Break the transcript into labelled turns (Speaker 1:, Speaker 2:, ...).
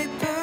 Speaker 1: paper